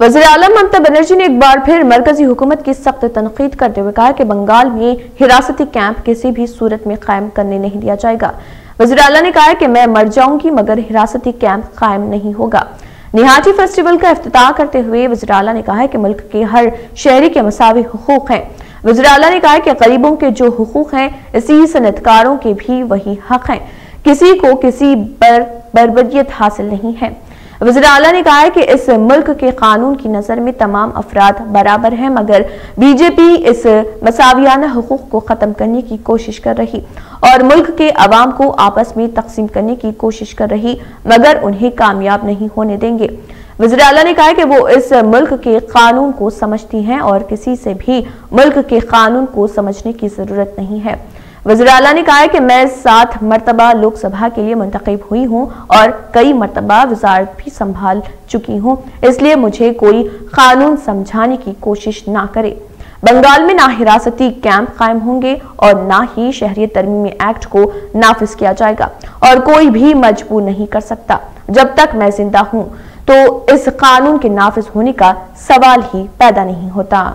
وزیر اعظم ممتا بنرجی نے ایک بار پھر مرکزی حکومت کی سخت تنقید کرتے ہوئے کہا کہ بنگال میں حراستی کیمپ کسی بھی صورت میں قائم کرنے نہیں دیا جائے گا۔ وزیر اعلیٰ نے کہا کہ میں مر جاؤں گی مگر حراستی کیمپ قائم نہیں ہوگا۔ نہاٹی فیسٹیول کا افتتاح کرتے ہوئے وزیر اعلیٰ نے کہا کہ ملک کے ہر شہری کے مساوی حقوق ہیں۔ وزیر اعلیٰ نے کہا کہ قریبوں کے جو حقوق ہیں، اسی صنعتکاروں کے بھی وہی حق ہیں۔ کسی کو کسی پر بربدیت حاصل نہیں ہے۔ وزیر اعلیٰ نے کہا ہے کہ اس ملک کے قانون کی نظر میں تمام افراد برابر ہیں، مگر بی جے پی اس مساویانہ حقوق کو ختم کرنے کی کوشش کر رہی اور ملک کے عوام کو آپس میں تقسیم کرنے کی کوشش کر رہی، مگر انہیں کامیاب نہیں ہونے دیں گے۔ وزیر اعلیٰ نے کہا کہ وہ اس ملک کے قانون کو سمجھتی ہیں اور کسی سے بھی ملک کے قانون کو سمجھنے کی ضرورت نہیں ہے۔ وزیر اعلیٰ نے کہا کہ میں سات مرتبہ لوک سبھا کے لیے منتخب ہوئی ہوں اور کئی مرتبہ وزارت بھی سنبھال چکی ہوں۔ اس لیے مجھے کوئی قانون سمجھانے کی کوشش نہ کرے۔ بنگال میں نہ حراستی کیمپ قائم ہوں گے اور نہ ہی شہریت ترمیمی ایکٹ کو نافذ کیا جائے گا اور کوئی بھی مجبور نہیں کر سکتا۔ جب تک میں زندہ ہوں تو اس قانون کے نافذ ہونے کا سوال ہی پیدا نہیں ہوتا۔